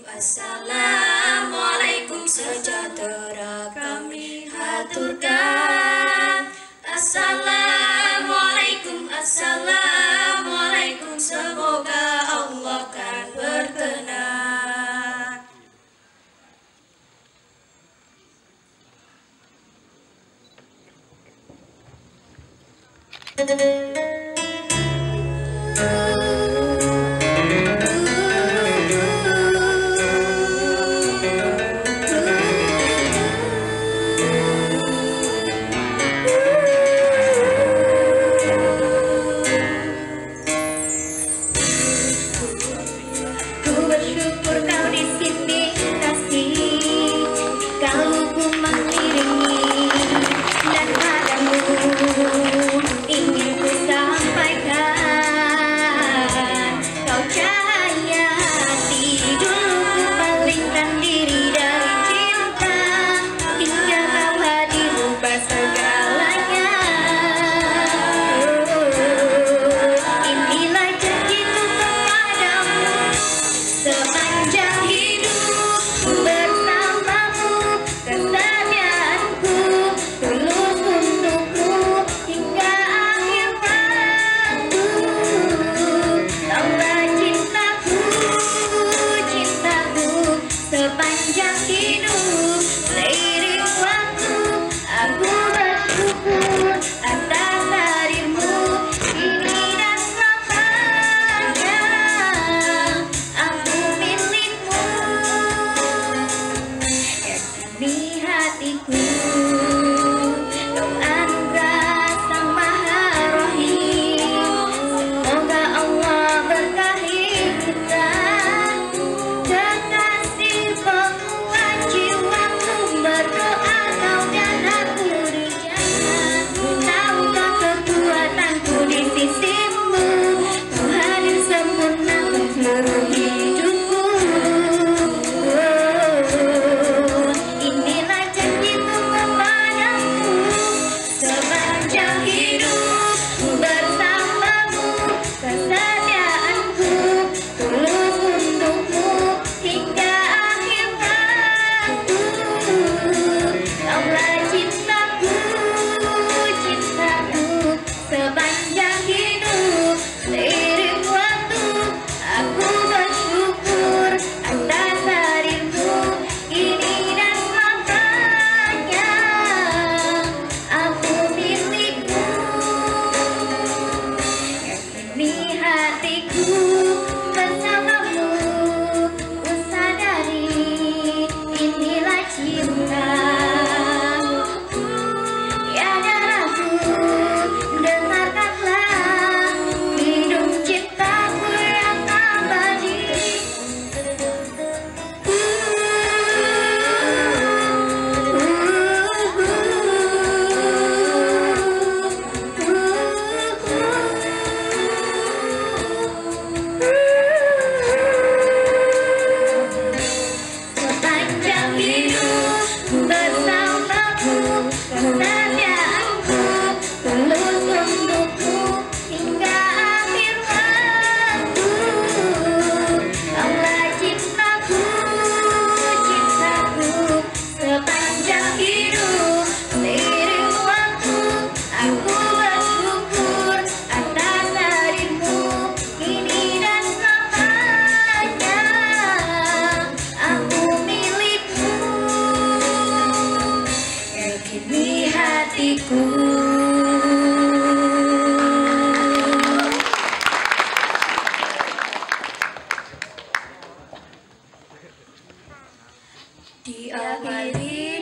Assalamualaikum sejahtera kami. Haturkan. Assalamualaikum Assalamualaikum. Semoga Allah kan berkenan. happy. आखिरी